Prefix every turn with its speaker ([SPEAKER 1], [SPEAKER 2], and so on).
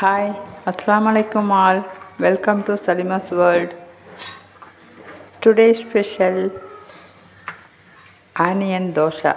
[SPEAKER 1] Hi, Assalamualaikum all. Welcome to Salima's World. Today's special onion dosa.